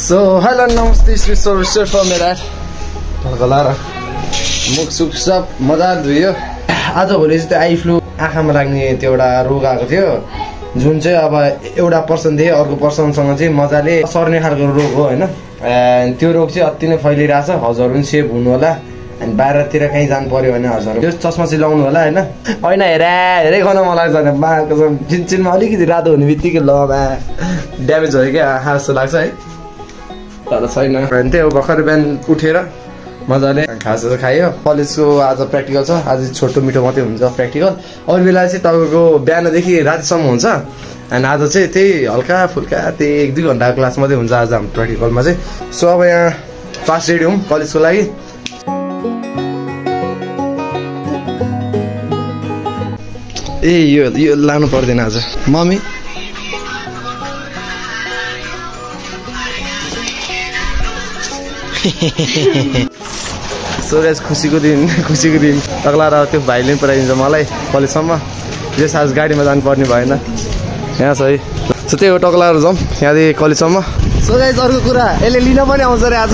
So hello नमस्ते Shri Sarveshwar from मेरा ढल्कला र मुख सुख सब मजा धुयो आज भोलि चाहिँ त्यो आई फ्लू आँखामा लाग्ने त्यो एउटा रोग आएको थियो जुन चाहिँ अब एउटा पर्सन थियो अर्को पर्सनसँग चाहिँ मजाले सर्ने खालको रोग हो होइन त्यो रोग चाहिँ अति नै फैलिरहेछ। हजुरहरू पनि सेफ हुनु होला अनि बाहिरतिर कहीँ जानु पऱ्यो भने हजुरहरू त्यो चस्मा चाहिँ लाउनु होला होइन? होइन हेरा हेरै गर्न मलाई छैन माको चिनचिनमा अलिकति रातो हुने बित्तिकै लमा ड्यामेज भयो क्या आँखा जस्तो लाग्छ है। तर छैन। त्यही हो भर्खर बिहान उठेर मजाले खासहरू खायो। कलेजको आज प्र्याक्टिकल छ। आज छोटो मिठो मात्रै हुन्छ प्र्याक्टिकल अरू बेला चाहिँ तपाईँको बिहानदेखि रातिसम्म हुन्छ। अनि आज चाहिँ त्यही हल्का फुल्का त्यही एक दुई घन्टाको क्लास मात्रै हुन्छ आज हाम्रो प्र्याक्टिकलमा चाहिँ। सो अब यहाँ फास्ट रेडी हौँ कलेजको लागि। ए यो यो लानु पर्दैन आज। मम्मी? सो गाइस खुसीको दिन खुसीको दिन। तक्ला र त्यो भाइले पनि पुऱ्याइदिन्छ मलाई कलेजसम्म। जस आज गाडीमा जानुपर्ने भएन। यहाँ छ है। सो त्यही हो टक्लाहरू जाउँ यहाँदेखि कलेजसम्म। सो गाइस अर्को कुरा। यसले लिन पनि आउँछ अरे आज।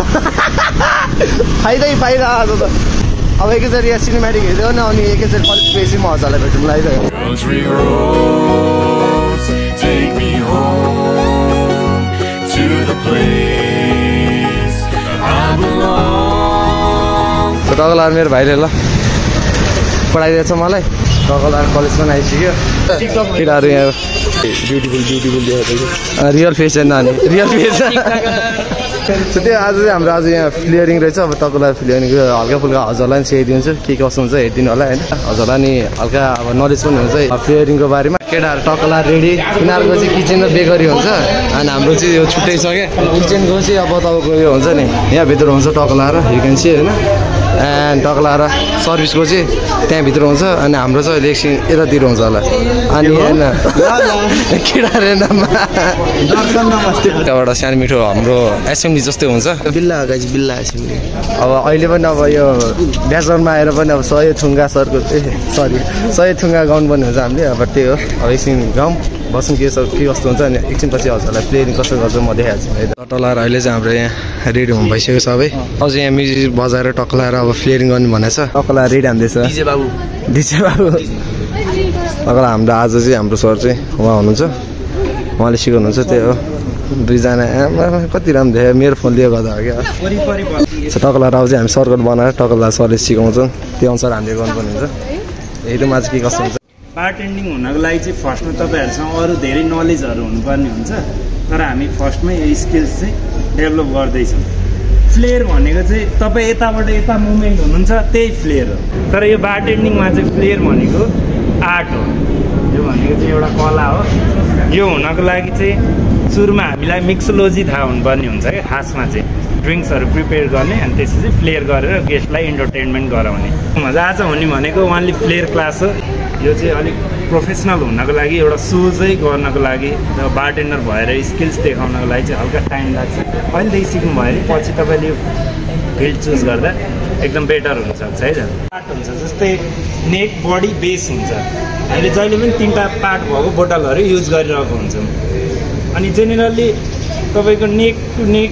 फाइदै फाइदा आज त। अब एकैचोटि यहाँ सिनेमेटिक हेऱ्यो भने अनि एकैचोटि कलेज बेसी म हजुरलाई भेटौँ टकलार मेरो भाइले ल पढाइदिएछ मलाई। टकलार कलेज पनि आइसक्यो। केटाहरू यहाँ ब्युटिफुल ब्युटिफुल रियल फेस होइन नानी रियल फेस त्यो आज चाहिँ हाम्रो आज यहाँ फ्लियरिङ रहेछ। अब तपाईँलाई फ्लियरिङको हल्का फुल्का हजुरलाई पनि सिकाइदिन्छु। के कसो हुन्छ हेरिदिनु होला होइन। हजुरलाई नि हल्का अब नलेज पनि हुन्छ। है फ्लियरिङको बारेमा। केटाहरू टकला रेडी। तिनीहरूको चाहिँ किचन र बेकरी हुन्छ। अनि हाम्रो चाहिँ यो छुट्टै छ क्या। किचनको चाहिँ अब तपाईँको यो हुन्छ नि। यहाँभित्र हुन्छ टकला र यु क्यान सी होइन। एन्ड टक्ला र सर्भिसको चाहिँ त्यहाँभित्र हुन्छ अनि हाम्रो चाहिँ अहिले एकछिन यतातिर हुन्छ होला। अनि होइन रेन्डममा त्यहाँबाट सानो मिठो हाम्रो एसेम्ब्ली जस्तै हुन्छ। बिल्ला गाइज बिल्ला एसेम्ब्ली अब अहिले पनि अब यो ब्याचरमा आएर पनि अब सय थुङ्गा सरको ए सरी सय थुङ्गा गाउनु पर्ने हुन्छ हामीले अब त्यही हो। अब एकछिन गाउँ बसौँ के के कस्तो हुन्छ अनि एकछिन पछि हजुरलाई प्लेनिङ कसो गर्छ म देखाएको छु है टक्लाएर अहिले चाहिँ हाम्रो यहाँ रेडी हुनु भइसक्यो सबै। अझ यहाँ म्युजिक बजाएर टक्लाएर अब फ्लेयरिङ गर्नु भनेको छ टक्ला रेडी हान्दैछ। डिजे बाबु। डिजे बाबु। टक्ला हाम्रो आज चाहिँ हाम्रो सर चाहिँ उहाँ हुनुहुन्छ। उहाँले सिकाउनुहुन्छ त्यही हो। दुईजना आमा कति राम्रो देखायो। मेरो फोनले गर्दा हो क्या। टक्ला राउ चाहिँ हामी सर्कट बनाएर टक्ला सरले सिकाउँछन्। त्यो अनुसार हामीले गर्नुपर्ने हुन्छ हेरौँ आज के कस्तो हुन्छ। बारटेन्डिङ हुनको लागि चाहिँ फर्स्टमा तपाईँहरूसँग अरू धेरै नलेजहरू हुनुपर्ने हुन्छ। तर हामी फर्स्टमै यो स्किल्स चाहिँ डेभलप गर्दैछौँ। फ्लेयर भनेको चाहिँ तपाईँ यताबाट यता मुभमेन्ट हुनुहुन्छ त्यही फ्लेयर हो। तर यो बारटेन्डिङमा चाहिँ फ्लेयर भनेको आर्ट हो। यो भनेको चाहिँ एउटा कला हो। यो हुनको लागि चाहिँ सुरुमा हामीलाई मिक्सोलोजी थाहा हुनुपर्ने हुन्छ क्या। खासमा चाहिँ ड्रिङ्क्सहरू प्रिपेयर गर्ने अनि त्यसपछि फ्लेयर गरेर गेस्टलाई इन्टरटेनमेन्ट गराउने। मजा आज हुने भनेको वानली फ्लेयर क्लास हो। यो चाहिँ अलिक प्रोफेसनल हुनको लागि एउटा सोझै गर्नको लागि र बारटेन्डर भएर स्किल्स देखाउनको लागि चाहिँ हल्का टाइम लाग्छ। अहिलेदेखि सिक्नु भयो भने पछि तपाईँले फिल्ड चुज गर्दा एकदम बेटर हुनसक्छ है पार्ट हुन्छ जस्तै नेक बडी बेस हुन्छ। हामीले जहिले पनि तिनवटा पार्ट भएको बोटलहरू युज गरिरहेको हुन्छौँ। अनि जेनेरली तपाईँको नेक टु नेक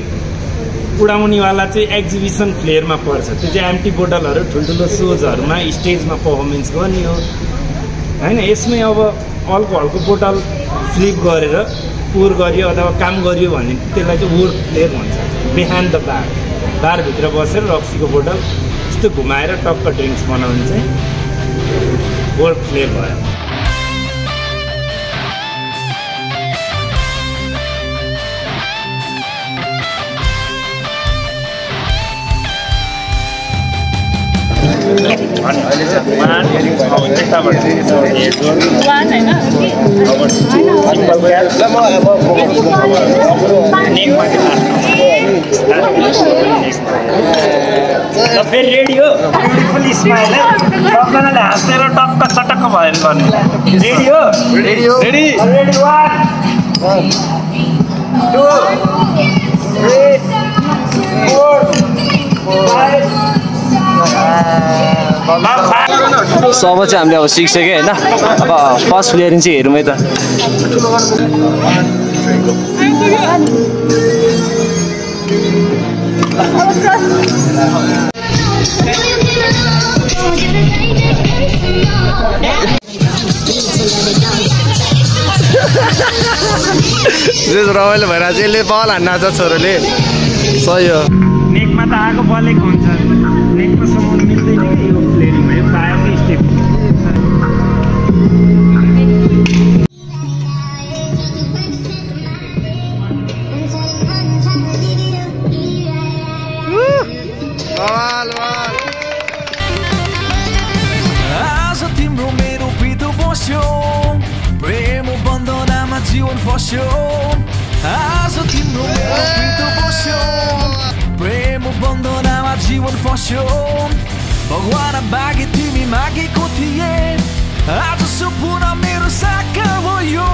उडाउनेवाला चाहिँ एक्जिबिसन फ्लेयरमा पर्छ। त्यो चाहिँ एम्टी बोटलहरू ठुल्ठुलो सोजहरूमा स्टेजमा पर्फर्मेन्स गर्ने हो। होइन यसमै अब अल्कोहलको बोतल फ्लिप गरेर पोर गरियो अथवा काम गरियो भने त्यसलाई चाहिँ वुड फ्लेयर भन्छ। बिहान द बार बारभित्र बसेर रक्सीको बोतल यस्तो घुमाएर टक्क ड्रिङ्क्स बनाउने चाहिँ वुड फ्लेयर भयो। अहिले चाहिँ वान वान फेरि रेडी हो ब्युटिफुल स्माइल है सबजनाले हाँसेर टक्क चटक्क भएर गर्ने रेडी हो रेडी हो ready ready one two three four five सब चाहिँ हामीले अब सिकिसक्यो होइन। अब फर्स्ट फ्लेयरिङ चाहिँ हेरौँ है त। रमाइलो भइरहेको छ यसले बल हान्न आएको छ छोरोले। सही हो। नेकमा त आगो बलेको हुन्छ। नेकमा समाउनु मिल्दैन कि यो फ्लेरिङमा यो पायोकै स्टेप आज तिम्रो मेरो बितो बस्यो प्रेम बन्धनामा जीवन फस्यो आज तिम्रो मेरो बितो बस्यो प्रेम बन्धनामा जीवन फस्यो। भगवान बागे तिमी मागेको थिए। आज सपना मेरो साकार भयो।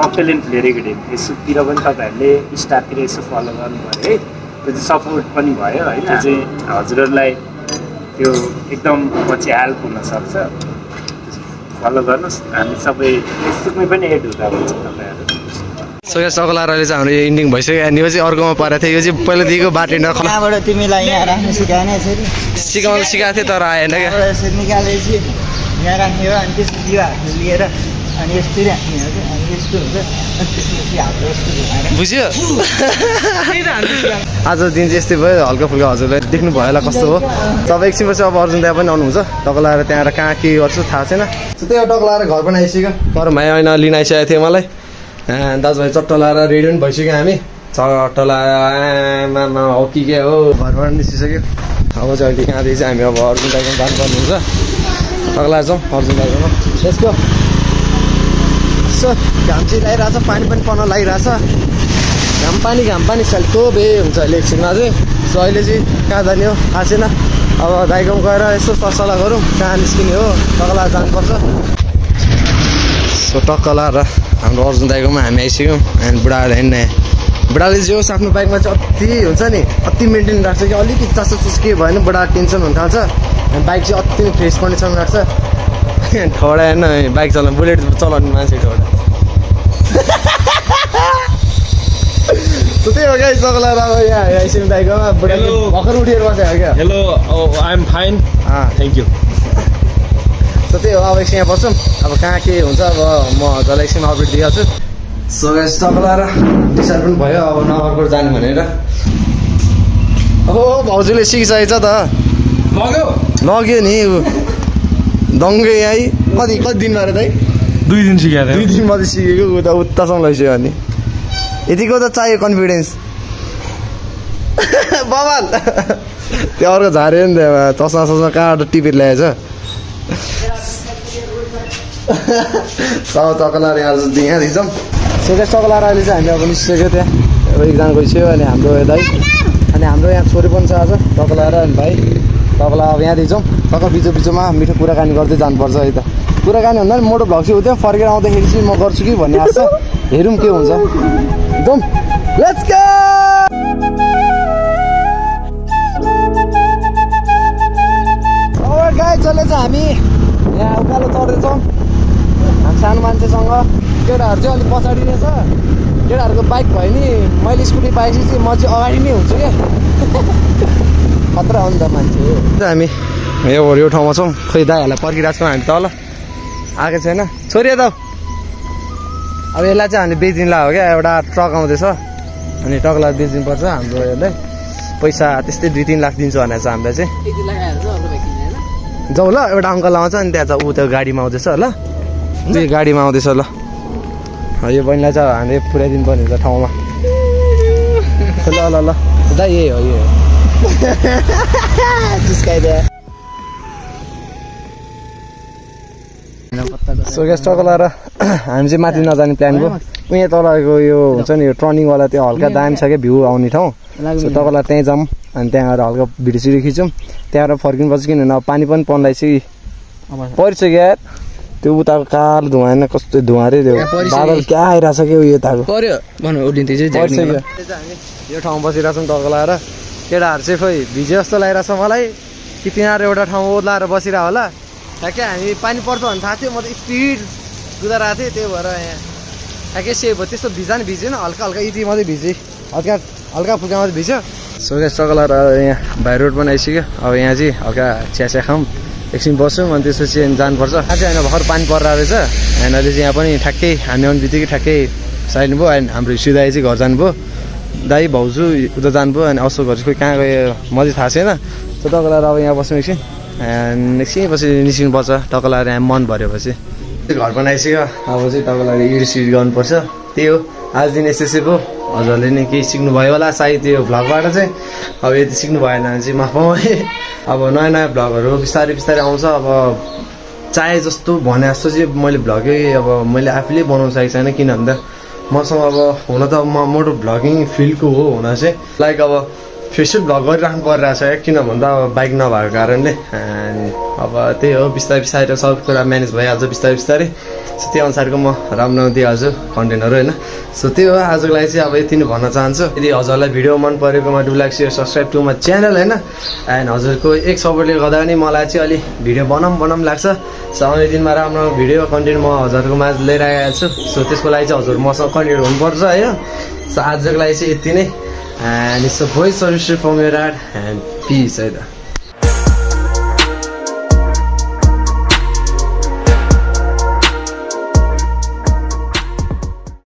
कप्टेलिन फ्लेरेको डे यसोतिर पनि तपाईँहरूले स्टारतिर यसो फलो गर्नु पऱ्यो है? त्यो चाहिँ सपोर्ट पनि भयो होइन त्यो चाहिँ हजुरहरूलाई त्यो एकदम पछि हेल्प हुनसक्छ। फलो गर्नुहोस्। हामी सबै फेसबुकमै पनि एड हुँदा हुन्छ तपाईँहरू। सो यहाँ सकलार अहिले चाहिँ हाम्रो यो इन्डिङ भइसक्यो। अनि यो चाहिँ अर्कोमा परेको थियो यो चाहिँ पहिलादेखिको खला कहाँबाट तिमीलाई यहाँ राख्नु सिकाएन यसरी सिकाउनु सिकाएको थियो तर आएन क्या। निकालेपछि यहाँ राख्ने हो अनि लिएर अनि यस्तै राख्ने हो कि अनि यस्तो हुन्छ अनि त्यसपछि हाम्रो यस्तो घुमाएर बुझ्यो? आज दिन चाहिँ यस्तै भयो हल्का फुल्का हजुरलाई देख्नु भयो होला कस्तो हो। तपाईँ एकछिनपछि अब अर्जुन त्यहाँ पनि आउनुहुन्छ। टक्क लगाएर त्यहाँ आएर कहाँ के गर्छु थाहा छैन। त्यही टक्क लगाएर घर पनि आइसक्यो। तर भाइ होइन लिन आइसकेको थियो मलाई। दाजुभाइ चट्ट लगाएर रेडी पनि भइसक्यो हामी। चट्ट आमामा हो कि के हो? घरबाट निस्किसक्यो। अब चाहिँ अहिले कहाँदेखि चाहिँ हामी? अब अर्जुन दाइको जानुपर्ने हुन्छ टक्क लगाएर जाउँ अर्जुन दाइकोमा यसको यसो घाम चाहिँ लागिरहेछ पानी पनि पर्न लागिरहेछ। घाम पानी घाम पानी सेल्टो बे हुन्छ अहिले एकछिनमा चाहिँ। सो अहिले चाहिँ कहाँ जाने हो? थाहा छैन। अब दाइकोमा गएर यसो सरसल्लाह गरौँ कहाँ निस्किने हो? टक्ला जानुपर्छ। सो टक्क लाएर हाम्रो अर्जुन दाइकोमा हामी आइसक्यौँ अनि बुढाले हिँड्ने बुढाले चाहिँ होस् आफ्नो बाइकमा चाहिँ अति हुन्छ नि अति मेन्टेन राख्छ कि अलिकति चासो चुस के भयो भने बुढा टेन्सन हुन थाल्छ अनि बाइक चाहिँ अति फ्रेस कन्डिसन राख्छ। ठोडा होइन बाइक चलाउनु बुलेट चलाउने मान्छे ठोडा। त्यही हो क्या अब यहाँ आइसक्यौँ दाइकोमा बुढा भर्खर उठेर बसेको हो क्या oh, I'm fine. Uh Thank सो त्यही हो अब एकछिन यहाँ बस्छौँ अब कहाँ के हुन्छ अब म हजुरलाई एकछिन अपडेट दिइहाल्छु। सो गाइस सकलाएर डिसाइड पनि भयो अब नगरकोट जाने भनेर। अब भाउजूले सिकिसकेको छ त लग्यो नि। ऊ दङ्गे यहीँ। कति कति दिन अरे दाइ? दुई दिन सिकाएर दुई दिन मात्रै सिकेको उता उत्तासँग लैसक्यो अनि। यतिको त चाहियो कन्फिडेन्स बबाल त्यो अर्को झाऱ्यो नि त्यो चस्मा चस्मा कहाँबाट टिपेर ल्याएछ? सब टकलाएर यहाँ यहाँदेखि जाउँ सेकेन्ड टकलाएर अहिले चाहिँ हामी अब निस्किसक्यो त्यहाँ अब एकजना गइसक्यो अनि हाम्रो दाइ अनि हाम्रो यहाँ छोरी पनि छ आज टकलाएर अनि भाइ तपाईँलाई अब यहाँदेखि जाउँ टक्क बिचो बिचोमा मिठो कुराकानी गर्दै जानुपर्छ है त कुराकानी भन्दा पनि मोटो भ्लग चाहिँ फर्केर आउँदाखेरि चाहिँ म गर्छु कि भन्ने आशा हेरौँ के हुन्छ जाउँ लेट्स गो पछाडि नै छ केटाहरूको बाइक भयो नि मैले स्कुटी पाएपछि चाहिँ म चाहिँ अगाडि नै हुन्छु क्या। खतरा हो नि त मान्छे। हामी यो यो ठाउँमा छौँ। खोइ दाइहरूलाई पर्खिरहेको छौँ हामी तल आएको छैन। छोरी त अब यसलाई चाहिँ हामीले बेचिदिनु हो क्या एउटा ट्रक आउँदैछ। अनि ट्रकलाई बेचिदिनु पर्छ हाम्रो यसलाई पैसा त्यस्तै दुई तिन लाख दिन्छु भनेर छ हामीलाई चाहिँ। जाउँ ल एउटा अङ्कल आउँछ अनि त्यहाँ चाहिँ ऊ त्यो गाडीमा आउँदैछ ल। गाडीमा आउँदैछ ल। यो बहिनीलाई चाहिँ हामीले पुऱ्याइदिनु पर्ने हुन्छ ठाउँमा। ल ल ल। दा यही हो यही हो। सो ग्यास टकलाएर हामी चाहिँ माथि नजाने प्लान भयो उहाँ तलको यो हुन्छ नि यो टर्निङवाला त्यो हल्का दामी छ क्या भ्यू आउने ठाउँ। सो तपाईँलाई त्यहीँ जाऊँ अनि त्यहाँ गएर हल्का भिडियो सिडियो खिचौँ त्यहाँबाट फर्किनुपर्छ किनभने अब पानी पनि पर्नलाई चाहिँ परिछ क्या त्यो उताको कालो धुवा होइन कस्तो धुवा अरे त्यो बादल क्या आइरहेछ क्या उयो यताको पर्यो भन्नु चाहिँ यो ठाउँमा बसिरहेको छौँ टक्क लगाएर। केटाहरू चाहिँ खोइ भिजे जस्तो लागिरहेछ मलाई। कि तिनीहरू एउटा ठाउँमा ओद्लाएर बसिरह होला। ठ्याक्कै हामी पानी पर्छ भन्ने थाहा थियो म त स्पिड कुदाइरहेको थिएँ त्यही भएर यहाँ। ठ्याक्कै सेभ भयो त्यस्तो भिजा नि भिजेन हल्का हल्का यति मात्रै भिजेँ। हल्का हल्का फुल्का मात्रै भिज्यो। सो ग्यास चकलर यहाँ भाइ रोड पनि आइसक्यो अब यहाँ चाहिँ हल्का चिया चिया खाऊँ। एकछिन बस्छौँ अनि त्यसपछि अनि जानुपर्छ। आज होइन भर्खर पानी परिरहेको रहेछ। होइन अहिले चाहिँ यहाँ पनि ठ्याक्कै हामी आउने बित्तिकै ठ्याक्कै साइड भयो अनि हाम्रो दाई चाहिँ घर जानुभयो। दाई भाउजू उता जानुभयो अनि अशोक घर चाहिँ कहाँ गयो म चाहिँ थाहा छैन। सो टकलाएर अब यहाँ बस्छौँ एकछिन। अनि एकछिन पछि निस्किनुपर्छ टकलाएर यहाँ मन भरेपछि घर पनि आइसक्यो अब चाहिँ तपाईँलाई इड सिड गर्नुपर्छ। त्यही हो। आज दिन यसै पो। हजुरले नै केही सिक्नु भयो होला सायद त्यो भ्लगबाट चाहिँ। अब यति सिक्नु भएन भने चाहिँ माफ है अब नयाँ नयाँ भ्लगहरू बिस्तारै बिस्तारै आउँछ। अब चाहे जस्तो भने जस्तो चाहिँ मैले भ्लगै अब मैले आफूले बनाउनु सकेको छैन किन भन्दा मसँग अब हुन त म मोटो भ्लगिङ फिल्डको हो हुन चाहिँ। लाइक अब फेसबुक भ्लग गरिराख्नु परिरहेको छ किन भन्दा अब बाइक नभएको कारणले। अब त्यही हो बिस्तारै बिस्तारै सब कुरा म्यानेज भइहाल्छ बिस्तारै बिस्तारै। सो त्यो अनुसारको म राम्रो दिइहाल्छु कन्टेन्टहरू होइन। सो त्यो हो आजको लागि चाहिँ अब यति नै भन्न चाहन्छु। यदि हजुरलाई भिडियो मन परेकोमा do like share subscribe to my channel होइन। एन्ड हजुरको एक सपोर्टले गर्दा पनि मलाई चाहिँ अलि भिडियो बनाऊँ बनाऊँ लाग्छ। सो आउने दिनमा राम्रो भिडियो कन्टेन्ट म हजुरको माझ लिएर आइहाल्छु सो त्यसको लागि चाहिँ हजुर मसँग कन्टेन्ट हुनुपर्छ होइन। सो आजको लागि चाहिँ यति नै। And it's a voice from your dad and peace either.